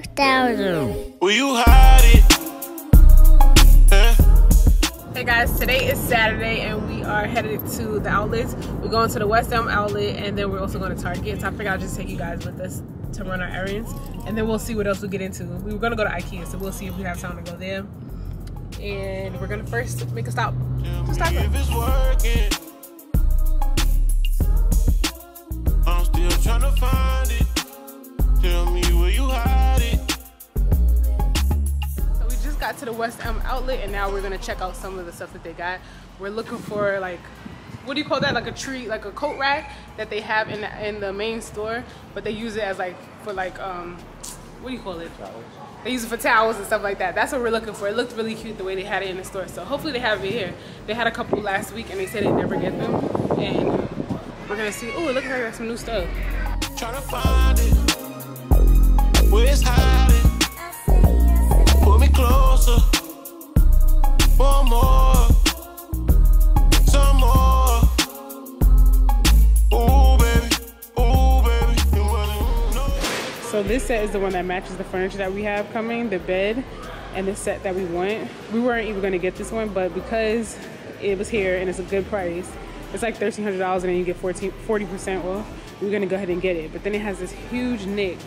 thousand. Will you hide it? Hey guys, today is Saturday and we are headed to the outlets. We're going to the West Elm outlet and then we're also going to Target. So I figured I'll just take you guys with us to run our errands and then we'll see what else we get into. We were going to go to Ikea, so we'll see if we have time to go there. And we're going to first make a stop. Stop If it's working, I'm still trying to find to the West Elm outlet and now we're gonna check out some of the stuff that they got. We're looking for like, what do you call that? Like a tree, like a coat rack that they have in the, in the main store, but they use it as like, for like, um, what do you call it? They use it for towels and stuff like that. That's what we're looking for. It looked really cute the way they had it in the store. So hopefully they have it here. They had a couple last week and they said they never get them. And we're gonna see, oh, it looks like there's some new stuff. Trying to find it. Where it's hiding. Me closer. One more. Some more. Ooh, baby. Ooh, baby. So this set is the one that matches the furniture that we have coming, the bed and the set that we want. We weren't even gonna get this one, but because it was here and it's a good price, it's like $1,300 and then you get 14, 40% off, we're gonna go ahead and get it. But then it has this huge nick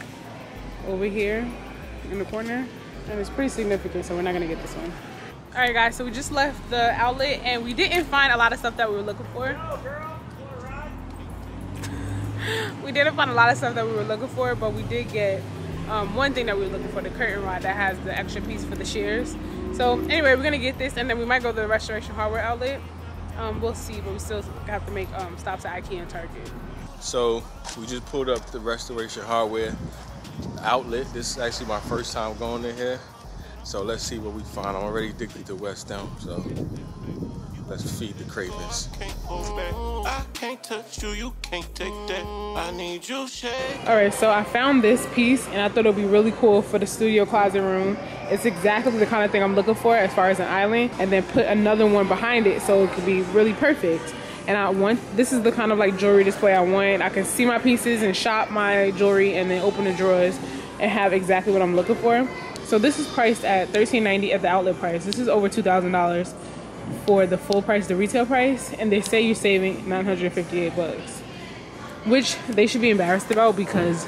over here in the corner and it's pretty significant, so we're not gonna get this one. All right guys, so we just left the outlet and we didn't find a lot of stuff that we were looking for. we didn't find a lot of stuff that we were looking for, but we did get um, one thing that we were looking for, the curtain rod that has the extra piece for the shears. So anyway, we're gonna get this and then we might go to the Restoration Hardware outlet. Um, we'll see, but we still have to make um, stops at Ikea and Target. So we just pulled up the Restoration Hardware outlet. This is actually my first time going in here. So let's see what we find. I'm already addicted to West Elm, so let's feed the cravings. Can't hold back. I can't touch you. You can't take that. I need you. All right, so I found this piece and I thought it would be really cool for the studio closet room. It's exactly the kind of thing I'm looking for as far as an island and then put another one behind it so it could be really perfect. And I want, this is the kind of like jewelry display I want. I can see my pieces and shop my jewelry and then open the drawers and have exactly what I'm looking for. So this is priced at $13.90 at the outlet price. This is over $2,000 for the full price, the retail price. And they say you're saving 958 bucks which they should be embarrassed about because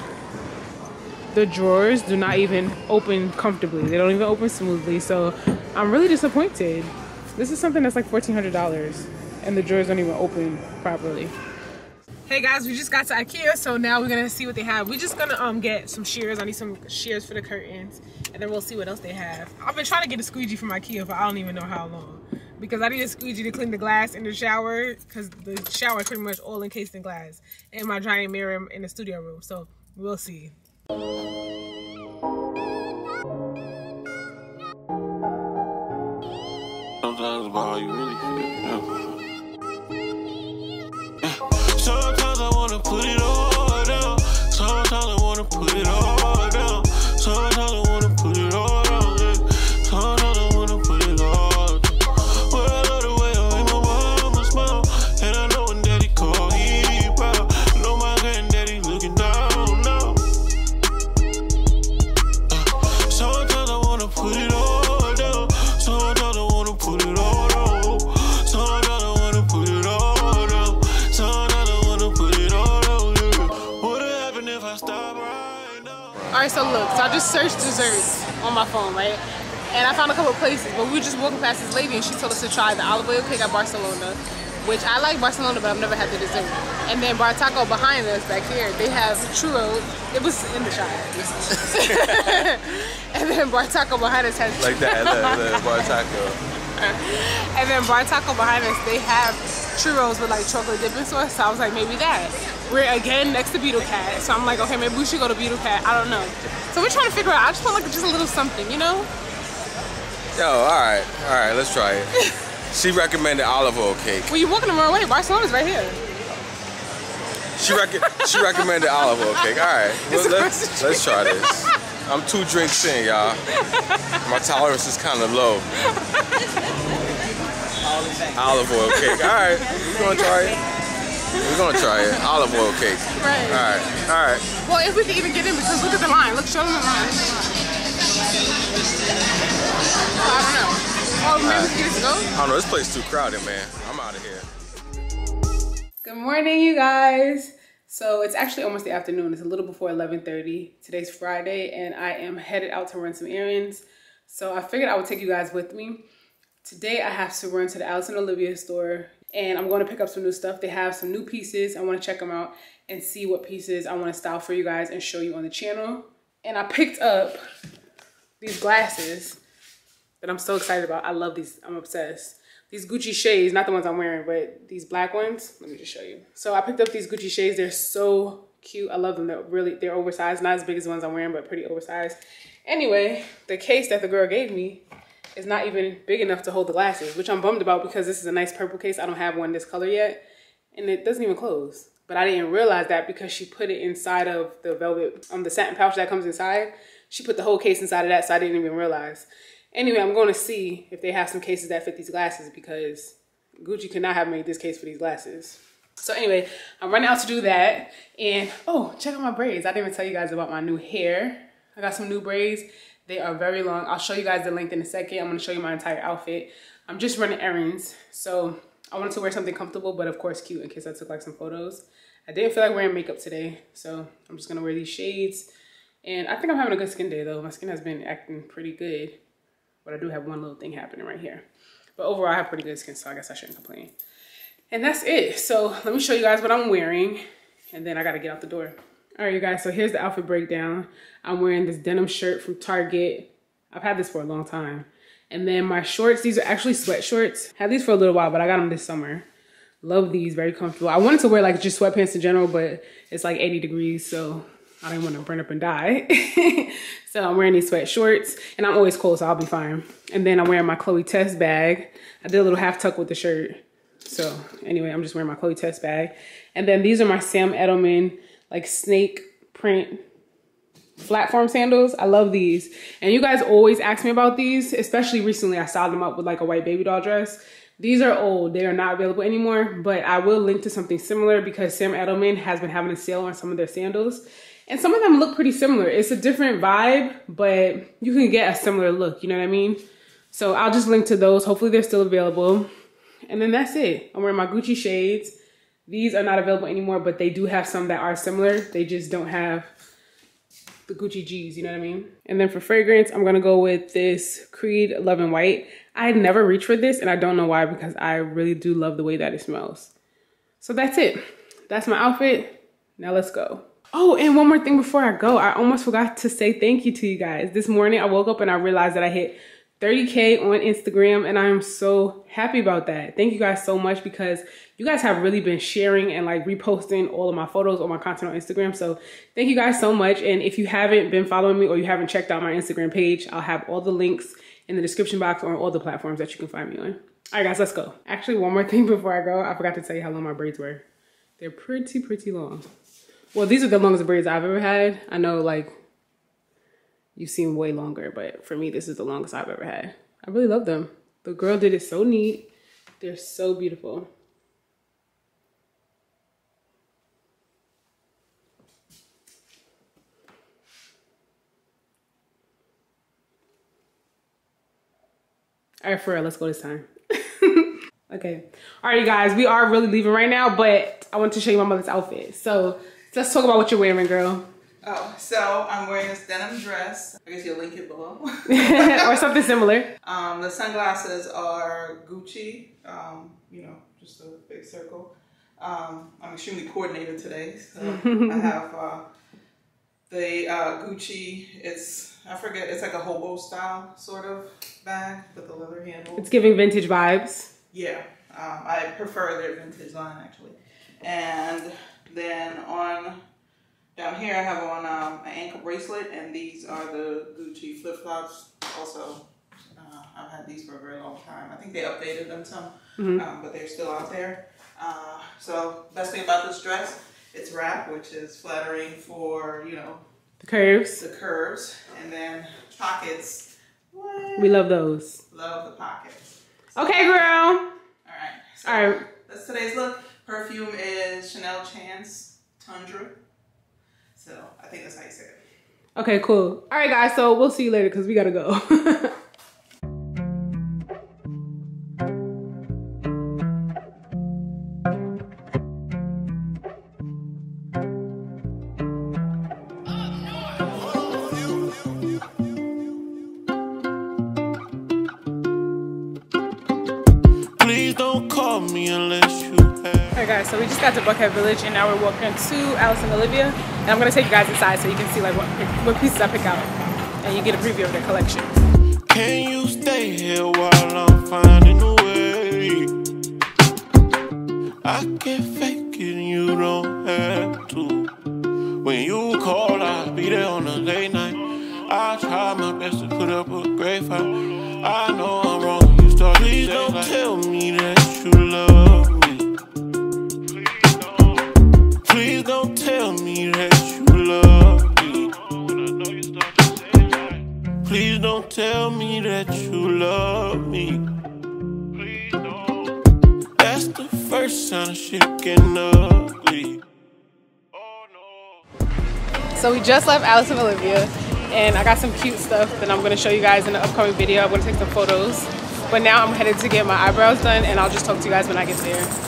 the drawers do not even open comfortably. They don't even open smoothly. So I'm really disappointed. This is something that's like $1,400 and the drawers don't even open properly. Hey guys, we just got to Ikea, so now we're gonna see what they have. We're just gonna um get some shears. I need some shears for the curtains, and then we'll see what else they have. I've been trying to get a squeegee from Ikea for I don't even know how long. Because I need a squeegee to clean the glass in the shower, because the shower is pretty much all encased in glass. And my giant mirror in the studio room, so we'll see. Sometimes about how you really feel. Places, but we were just walking past this lady and she told us to try the olive oil cake at Barcelona, which I like Barcelona, but I've never had the dessert. And then Bar Taco behind us back here, they have churros. It was in the shot. and then Bar Taco behind us has Like that, the, the bar taco. and then Bar Taco behind us, they have churros with like chocolate dipping sauce. So I was like, maybe that. We're again next to Beetlecat. So I'm like, okay, maybe we should go to Beetlecat. I don't know. So we're trying to figure out. I just want like just a little something, you know? Yo, all right, all right, let's try it. She recommended olive oil cake. Well, you're walking the wrong way. Barcelona's right here. She rec- she recommended olive oil cake. All right, well, let's, let's try this. I'm two drinks in, y'all. My tolerance is kind of low. Olive oil cake. All right, we're gonna try it. We're gonna try it. Olive oil cake. Right. All right. All right. Well, if we can even get in, because look at the line. Look, show them the line. I don't know. Oh, maybe we can get go? I don't know. This place is too crowded, man. I'm out of here. Good morning, you guys. So it's actually almost the afternoon. It's a little before 11:30. Today's Friday, and I am headed out to run some errands. So I figured I would take you guys with me. Today I have to run to the Alice and Olivia store, and I'm going to pick up some new stuff. They have some new pieces. I want to check them out and see what pieces I want to style for you guys and show you on the channel. And I picked up these glasses that I'm so excited about. I love these. I'm obsessed. These Gucci shades, not the ones I'm wearing, but these black ones. Let me just show you. So I picked up these Gucci shades. They're so cute. I love them. They're really, they're oversized. Not as big as the ones I'm wearing, but pretty oversized. Anyway, the case that the girl gave me is not even big enough to hold the glasses, which I'm bummed about because this is a nice purple case. I don't have one this color yet. And it doesn't even close. But I didn't realize that because she put it inside of the velvet, um, the satin pouch that comes inside. She put the whole case inside of that, so I didn't even realize. Anyway, I'm going to see if they have some cases that fit these glasses because Gucci could not have made this case for these glasses. So anyway, I'm running out to do that. And oh, check out my braids. I didn't even tell you guys about my new hair. I got some new braids. They are very long. I'll show you guys the length in a second. I'm gonna show you my entire outfit. I'm just running errands. So I wanted to wear something comfortable, but of course cute in case I took like some photos. I didn't feel like wearing makeup today. So I'm just gonna wear these shades. And I think I'm having a good skin day though. My skin has been acting pretty good. But I do have one little thing happening right here. But overall, I have pretty good skin, so I guess I shouldn't complain. And that's it. So let me show you guys what I'm wearing. And then I gotta get out the door. All right, you guys, so here's the outfit breakdown. I'm wearing this denim shirt from Target. I've had this for a long time. And then my shorts, these are actually sweat shorts. Had these for a little while, but I got them this summer. Love these, very comfortable. I wanted to wear like just sweatpants in general, but it's like 80 degrees, so I don't want to burn up and die. so I'm wearing these sweat shorts and I'm always cold, so I'll be fine. And then I'm wearing my Chloe Tess bag. I did a little half tuck with the shirt. So anyway, I'm just wearing my Chloe Tess bag. And then these are my Sam Edelman like snake print platform sandals. I love these. And you guys always ask me about these, especially recently I styled them up with like a white baby doll dress. These are old. They are not available anymore, but I will link to something similar because Sam Edelman has been having a sale on some of their sandals. And some of them look pretty similar. It's a different vibe, but you can get a similar look, you know what I mean? So I'll just link to those. Hopefully they're still available. And then that's it. I'm wearing my Gucci shades. These are not available anymore, but they do have some that are similar. They just don't have the Gucci G's, you know what I mean? And then for fragrance, I'm gonna go with this Creed Love in White. I never reached for this and I don't know why because I really do love the way that it smells. So that's it. That's my outfit. Now let's go. Oh, and one more thing before I go. I almost forgot to say thank you to you guys. This morning I woke up and I realized that I hit 30K on Instagram and I'm so happy about that. Thank you guys so much because you guys have really been sharing and like reposting all of my photos or my content on Instagram. So thank you guys so much. And if you haven't been following me or you haven't checked out my Instagram page, I'll have all the links in the description box on all the platforms that you can find me on. All right, guys, let's go. Actually, one more thing before I go. I forgot to tell you how long my braids were. They're pretty, pretty long. Well, these are the longest braids I've ever had. I know like you seem way longer, but for me, this is the longest I've ever had. I really love them. The girl did it so neat. They're so beautiful. All right, for real, let's go this time. okay. All right, you guys, we are really leaving right now, but I want to show you my mother's outfit. So let's talk about what you're wearing, girl. Oh, so I'm wearing this denim dress. I guess you'll link it below. or something similar. Um, the sunglasses are Gucci, um, you know, just a big circle. Um, I'm extremely coordinated today. So I have uh, the uh, Gucci, it's, I forget, it's like a hobo style sort of bag with the leather handle. It's giving vintage vibes. Yeah, um, I prefer their vintage line actually. And then on down here I have on um, an ankle bracelet and these are the Gucci flip flops. Also, uh, I've had these for a very long time. I think they updated them some, um, but they're still out there. Uh, so best thing about this dress, it's wrap, which is flattering for you know The curves. the curves, and then pockets. What? We love those. Love the pockets. Okay, girl. All right. So All right. That's today's look. Perfume is Chanel Chance Tendre. So I think that's how you say it. Okay, cool. All right, guys. So we'll see you later because we gotta go. just got to Buckhead Village and now we're walking to Alice and Olivia. And I'm gonna take you guys inside so you can see like what, what pieces I pick out. And you get a preview of their collection. Can you stay here while I'm finding a way? I can't fake it, you don't have to. When you call, I'll be there on a late night. I try my best to put up a great fight. I ugly. Oh no. So we just left Alice and Olivia and I got some cute stuff that I'm gonna show you guys in the upcoming video. I'm gonna take some photos. But now I'm headed to get my eyebrows done and I'll just talk to you guys when I get there.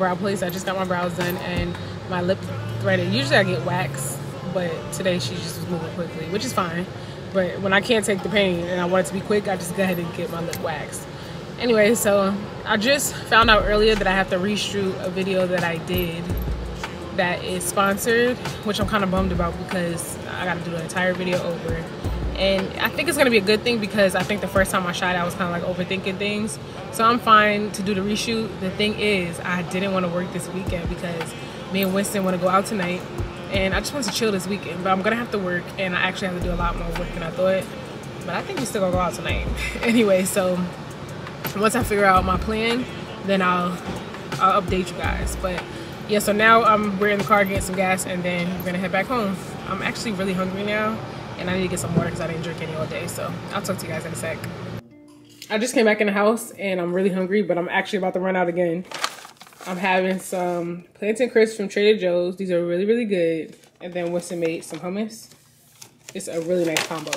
Brow place. I just got my brows done and my lip threaded. Usually I get wax, but today she just was moving quickly, which is fine. But when I can't take the pain and I want it to be quick, I just go ahead and get my lip waxed. Anyway, so I just found out earlier that I have to reshoot a video that I did that is sponsored, which I'm kind of bummed about because I got to do the entire video over. And I think it's gonna be a good thing because I think the first time I shot it, I was kind of like overthinking things. So I'm fine to do the reshoot. The thing is, I didn't want to work this weekend because me and Winston want to go out tonight, and I just want to chill this weekend. But I'm gonna have to work, and I actually have to do a lot more work than I thought. But I think we still gonna go out tonight. anyway, so once I figure out my plan, then I'll I'll update you guys. But yeah, so now um, we're in the car getting some gas, and then we're gonna head back home. I'm actually really hungry now, and I need to get some water because I didn't drink any all day. So I'll talk to you guys in a sec. I just came back in the house, and I'm really hungry, but I'm actually about to run out again. I'm having some plantain crisps from Trader Joe's. These are really, really good. And then Winston made some hummus. It's a really nice combo.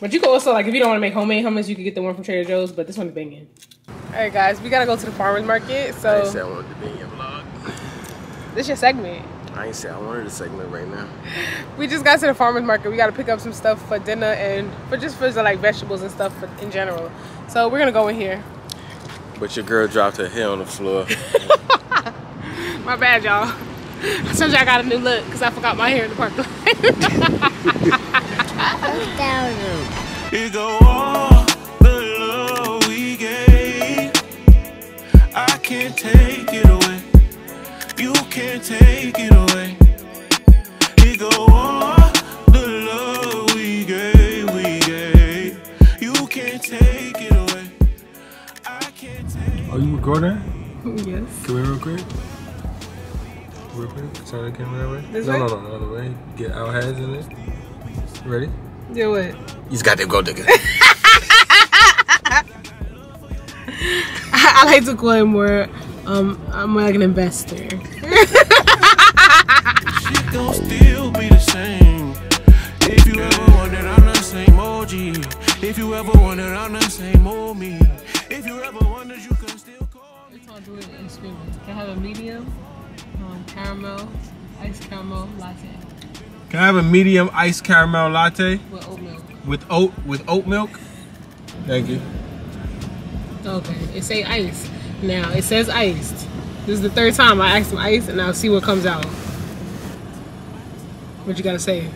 But you could also, like, if you don't want to make homemade hummus, you could get the one from Trader Joe's, but this one's banging. All right, guys, we got to go to the farmer's market. So, I say I wanted to be in your vlog. this your segment. I ain't say I wanted a segment right now. We just got to the farmer's market. We got to pick up some stuff for dinner and for just for like vegetables and stuff for, in general. So, we're going to go in here. But your girl dropped her hair on the floor. My bad, y'all. I told you I got a new look because I forgot my hair in the parking lot. It go all the love we gave. I can't take it away. You can't take it away. Take Oh, recording? yes. Can we real quick? Real quick? Turn the camera that way? This no, way? no, no, the way. Get our heads in it. Ready? Do it. He's got them gold digger. I, I like to call him more. Um, I'm more like an investor. Shit gon' still be the same. If you ever wondered, I'm the same OG. If you ever wondered, I'm the same old me. If you ever wondered, you can still I'll do screaming. Can I have a medium? Um, caramel, iced caramel latte Can I have a medium iced caramel latte with oat milk. with oat with oat milk? Thank you. Okay, it say ice. Now it says iced. This is the third time I asked him ice, and I'll see what comes out. What you gotta say?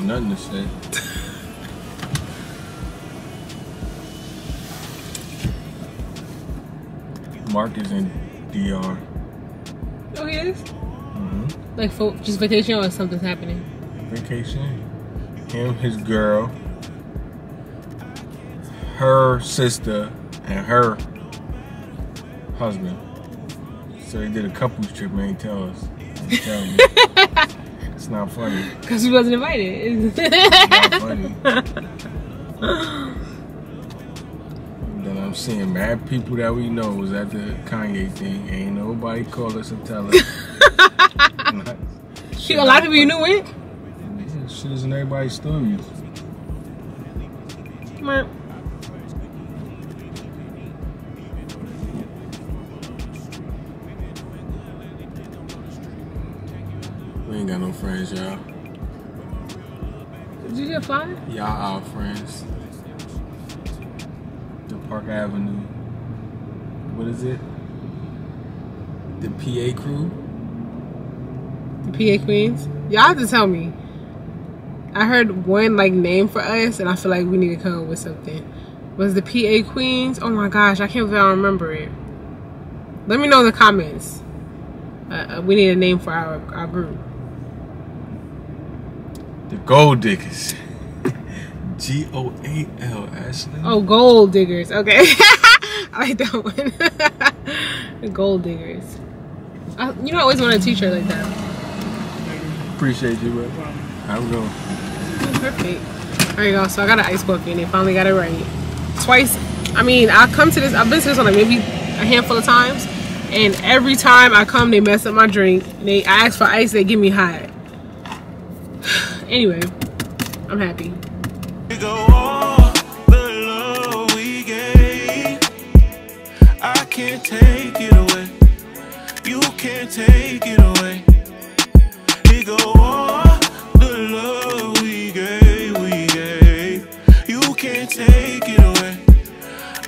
Nothing to say. Mark is in DR. Oh, he is. Mm-hmm. Like for just vacation or something's happening. Vacation. him, his girl, her sister, and her husband. So they did a couples trip, man. Tell us. They Tell me. it's not funny. Because we wasn't invited. It's not funny. then I'm seeing mad people that we know was at the Kanye thing. Ain't nobody call us and tell us. Not- Shit, a lot of people you knew went. Yeah, shit is in everybody's stories. Merp. We ain't got no friends, y'all. Did you get five? Y'all our friends. Parke Avenue. What is it? The PA crew? The PA Queens. Y'all have to tell me. I heard one like name for us, and I feel like we need to come up with something. Was the PA Queens? Oh my gosh, I can't believe I remember it. Let me know in the comments. Uh, uh, we need a name for our our group. The Gold Diggers. G O A L Ashley. Oh, gold diggers. Okay, I like that one. gold diggers. I, you know, I always want a T-shirt like that. Appreciate you, bro. Good one. Perfect. There you go. So I got an ice coffee and they finally got it right. Twice. I mean, I come to this. I've been to this one like maybe a handful of times, and every time I come, they mess up my drink. They I ask for ice, they give me hot. anyway, I'm happy. Can't take it away. You can't take it away. We go all the love we gave, we gave. You can't take it away.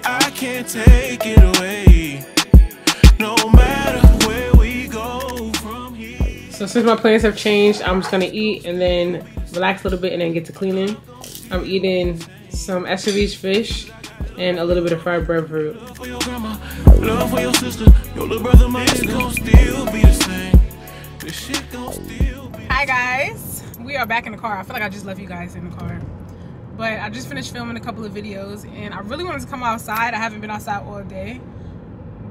I can't take it away. No matter where we go from here. So since my plans have changed, I'm just gonna eat and then relax a little bit and then get to cleaning. I'm eating some escovitch fish and a little bit of fried breadfruit. Love for your grandma, love for your sister, your little brother, my gon' still be the same. This shit gon' still be. Hi guys, we are back in the car. I feel like I just left you guys in the car, but I just finished filming a couple of videos, and I really wanted to come outside. I haven't been outside all day,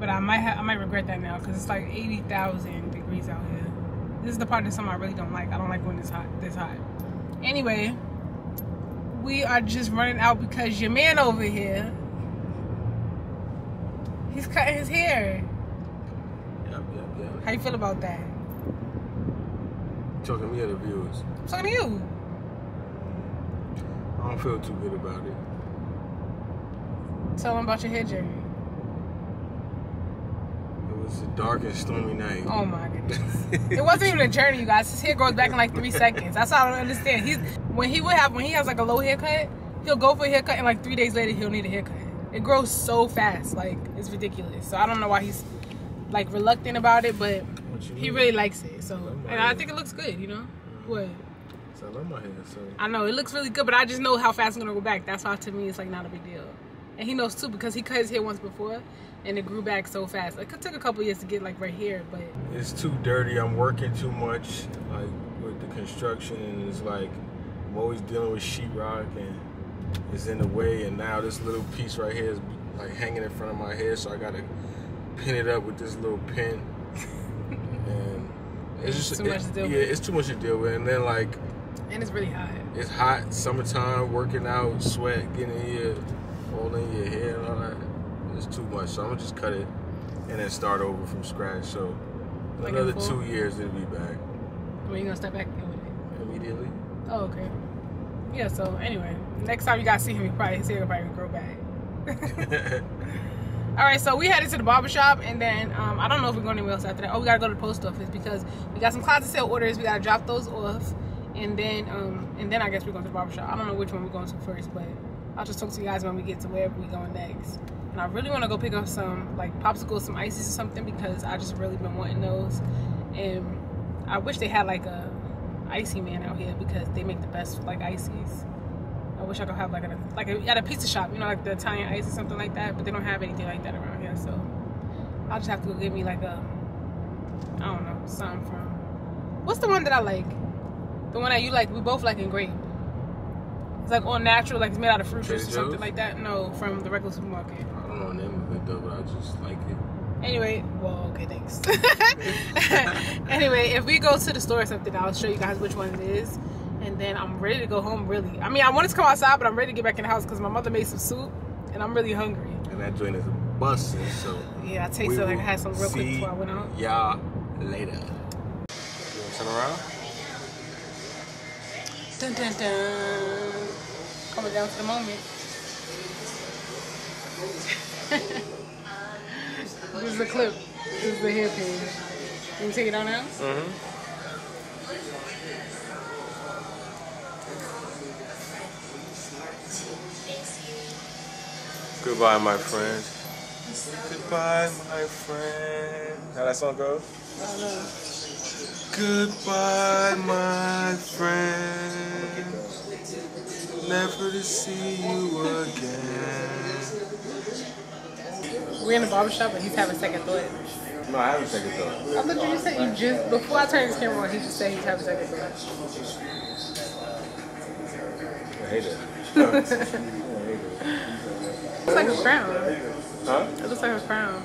but I might I might regret that now because it's like eighty thousand degrees out here. This is the part of the summer I really don't like. I don't like when it's hot. This hot. Anyway, we are just running out because your man over here, he's cutting his hair. Yep, yep, yep. How you feel about that? Talking to me or the viewers. I'm talking to you. I don't feel too good about it. Tell him about your hair journey. It was a dark and stormy night. Oh my goodness. it wasn't even a journey, you guys. His hair grows back in like three seconds. That's how I don't understand. He's when he would have when he has like a low haircut, he'll go for a haircut and like three days later he'll need a haircut. It grows so fast, like it's ridiculous. So I don't know why he's like reluctant about it, but he really likes it. So and I think it looks good, you know? Mm. What? So I love my hair, so I know it looks really good, but I just know how fast it's gonna go back. That's why to me it's like not a big deal. And he knows too because he cut his hair once before and it grew back so fast. Like, It took a couple years to get like right here, but it's too dirty. I'm working too much, like with the construction, and it's like I'm always dealing with sheetrock, and it's in the way. And now this little piece right here is like hanging in front of my head, so I gotta pin it up with this little pin. and it's It's just too much to deal yeah, with. it's too much to deal with. And then like and it's really hot. it's hot, summertime, working out, sweat getting in all in your hair and all that. It's too much, so I'm gonna just cut it and then start over from scratch. So Like another two years it'll be back When you gonna step back it? immediately. Oh, okay. Yeah. So anyway, next time you guys see him, he probably his hair probably grow back. All right, so we headed to the barber shop, and then um, I don't know if we're going anywhere else after that. Oh, we gotta go to the post office because we got some closet sale orders. We gotta drop those off, and then um, and then I guess we're going to the barber shop. I don't know which one we're going to first, but I'll just talk to you guys when we get to wherever we're going next. And I really want to go pick up some like popsicles, some ices or something because I just really been wanting those. And I wish they had like a icy man out here because they make the best like ices. I wish I could have like a like a, at a pizza shop, you know, like the Italian ice or something like that. But they don't have anything like that around here, so I'll just have to go get me like a I don't know something from what's the one that I like, the one that you like. We both like in grape. It's like all natural, like it's made out of fruit juice or something like that. No, from the regular supermarket. I don't know the name of it though, but I just like it. Anyway, well, okay, thanks. anyway, if we go to the store or something, I'll show you guys which one it is. And then I'm ready to go home, really. I mean, I wanted to come outside, but I'm ready to get back in the house because my mother made some soup and I'm really hungry. And that joint is busting, so Yeah, I tasted like I had some real quick before I went out. Y'all later. You wanna turn around? Dun, dun, dun. Coming down to the moment. this is a clip. This is the hairpin. Can you take it out now? Mm-hmm. Goodbye, my friend. Goodbye, my friend. How that song go? I. Goodbye, my friend. Never to see you again. We're in the barber shop and he's having second thoughts. No, I haven't taken thought. I thought you just said you just before I turned this camera on, he just said he's having second thought. I hate it. It's like a crown. Huh? It looks like a crown.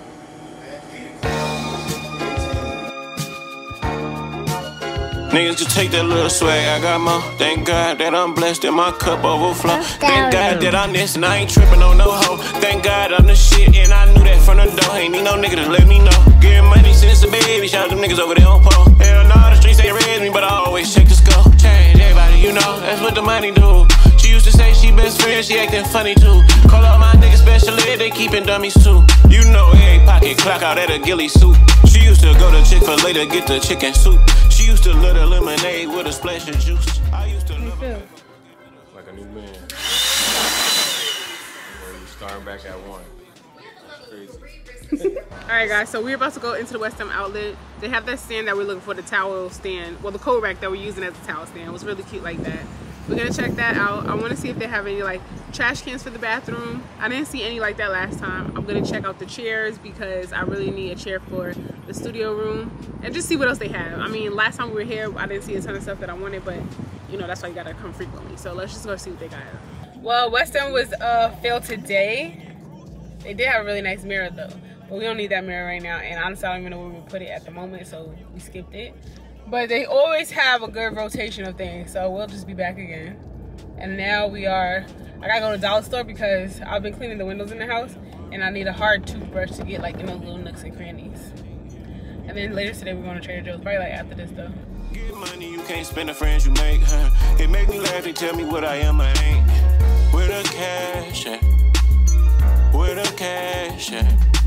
Niggas just take that little swag, I got more. Thank God that I'm blessed and my cup overflow. Thank God that I'm this and I ain't tripping on no hoe. Thank God I'm the shit and I knew that from the door. Ain't need no nigga to let me know. Getting money since a baby, shout out them niggas over there on pole. Hell nah, the streets ain't raised me, but I always check the scope. Change everybody, you know, that's what the money do. She used to say she best friend, she acting funny too. Call all my niggas special ed, they keeping dummies too. You know, every pocket clock out at a ghillie soup. She used to go to Chick fil A to get the chicken soup. She used to love the lemonade with a splash of juice. I used to love Feel. Like a new man. You know, you starting back at one. Crazy. All right, guys. So we're about to go into the West Elm outlet. They have that stand that we're looking for, the towel stand. Well, the coat rack that we're using as a towel stand. It was really cute like that. We're gonna check that out. I want to see if they have any like trash cans for the bathroom. I didn't see any like that last time. I'm gonna check out the chairs because I really need a chair for the studio room and just see what else they have. I mean, last time we were here, I didn't see a ton of stuff that I wanted, but you know that's why you gotta come frequently. So let's just go see what they got. Well, West Elm was uh filled today. They did have a really nice mirror though, but we don't need that mirror right now. And honestly, I don't even know where we put it at the moment, so we skipped it. But they always have a good rotation of things, so we'll just be back again. And now we are. I gotta go to dollar store because I've been cleaning the windows in the house, and I need a hard toothbrush to get like in those little nooks and crannies. And then later today we're going to Trader Joe's, probably like after this though. Get money, you can't spend the friends you make, huh? It make me laugh, tell me what I am, I ain't. Where the cash at? Where the cash at?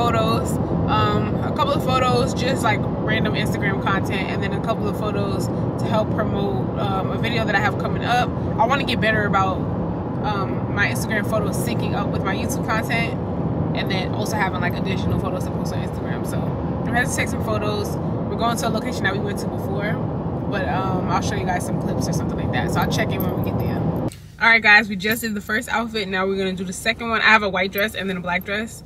Photos. Um, a couple of photos, just like random Instagram content, and then a couple of photos to help promote um, a video that I have coming up. I want to get better about um, my Instagram photos syncing up with my YouTube content, and then also having like additional photos to post on Instagram. So I'm gonna take some photos. We're going to a location that we went to before but um, I'll show you guys some clips or something like that. So I'll check in when we get there. All right, guys, we just did the first outfit. Now we're gonna do the second one. I have a white dress and then a black dress.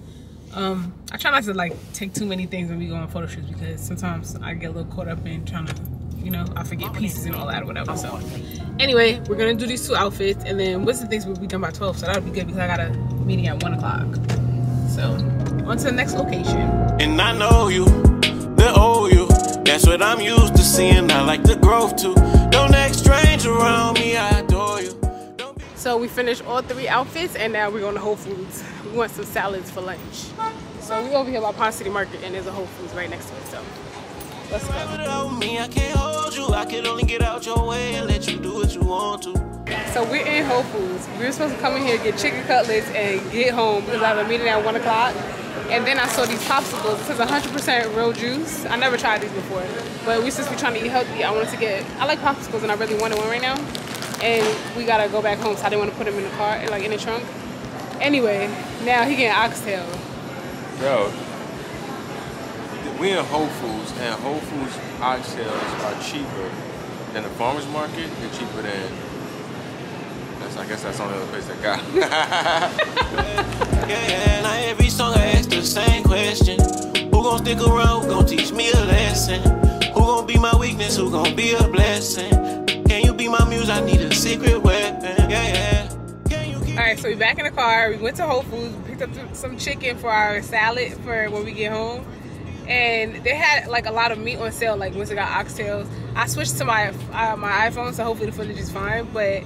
Um, I try not to like take too many things when we go on photo shoots because sometimes I get a little caught up in trying to, you know, I forget pieces and all that or whatever. So anyway, we're gonna do these two outfits and then what's the things will be done by 12. So that'll be good because I got a meeting at one o'clock. So on to the next location. And I know you, the old you. That's what I'm used to seeing. I like the growth too. Don't act strange around me. I adore you. So we finished all three outfits and now we're going to Whole Foods. We want some salads for lunch. So we over here by Ponce City Market and there's a Whole Foods right next to it. So let's go. I can't hold you. I could only get out your way and let you do what you want to. So we're in Whole Foods. We were supposed to come in here, get chicken cutlets, and get home because I have a meeting at 1 o'clock. And then I saw these popsicles. This is 100% real juice. I never tried these before. But we since we're trying to eat healthy, I wanted to get, I like popsicles and I really wanted one right now. And we gotta go back home, so I didn't want to put him in the car, like in the trunk. Anyway, now he getting oxtail. Yo, we in Whole Foods, and Whole Foods oxtails are cheaper than the farmer's market. They're cheaper than, that's, I guess that's the only other place that got 'em. Yeah, yeah, now every song I ask the same question. Who gon' stick around? Who gon' teach me a lesson? Who gon' be my weakness? Who gon' be a went to Whole Foods, picked up some chicken for our salad for when we get home. And they had like a lot of meat on sale, like once it got oxtails. I switched to my uh, my iPhone, so hopefully the footage is fine. But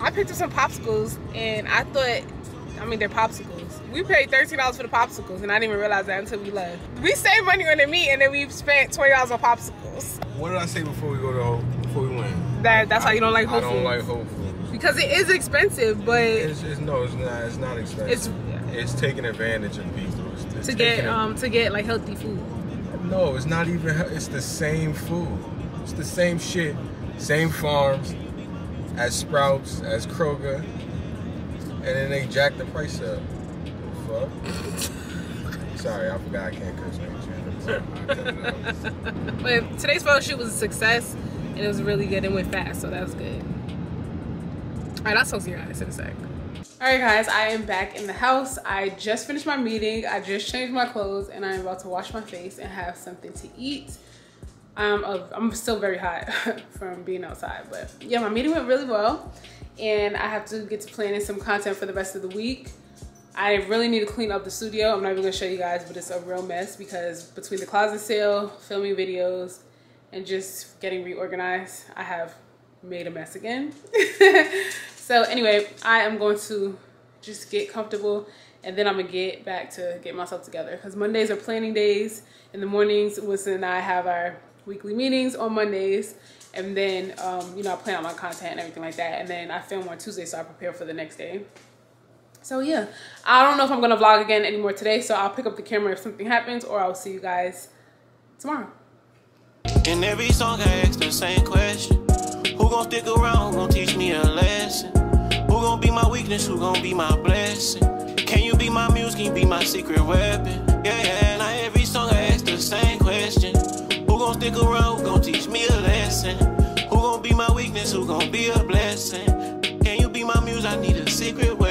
I picked up some popsicles, and I thought, I mean, they're popsicles. We paid thirteen dollars for the popsicles, and I didn't even realize that until we left. We saved money on the meat, and then we spent twenty dollars on popsicles. what did I say before we go to Whole, before we went? That that's why you don't like Whole I don't like Whole Foods. Because it is expensive, but It's, it's no, it's not. It's not expensive. It's- it's taking advantage of people. It's, it's to get um to get like healthy food. No, it's not even. It's the same food. It's the same shit. Same farms as Sprouts, as Kroger, and then they jack the price up. The fuck? Sorry, I forgot I can't curse channel. But today's photo shoot was a success and it was really good and went fast, so that was good. Alright, I'll talk to you guys in a sec. Alright guys, I am back in the house. I just finished my meeting. I just changed my clothes and I'm about to wash my face and have something to eat. I'm still very hot from being outside, but yeah, my meeting went really well and I have to get to planning some content for the rest of the week. I really need to clean up the studio. I'm not even gonna show you guys, but it's a real mess because between the closet sale, filming videos, and just getting reorganized, I have made a mess again. so anyway, I am going to just get comfortable and then I'm gonna get back to get myself together because Mondays are planning days. In the mornings, Winston and I have our weekly meetings on Mondays. And then, um, you know, I plan out my content and everything like that. And then I film on Tuesday, so I prepare for the next day. So yeah, I don't know if I'm gonna vlog again anymore today, so I'll pick up the camera if something happens, or I'll see you guys tomorrow. In every song I ask the same question. Who gon' stick around? Who gon' teach me a lesson? Who gon' be my weakness? Who gon' be my blessing? Can you be my muse? Can you be my secret weapon? Yeah, yeah. Now every song I ask the same question. Who gon' stick around? Who gon' teach me a lesson? Who gon' be my weakness? Who gon' be a blessing? Can you be my muse? I need a secret weapon.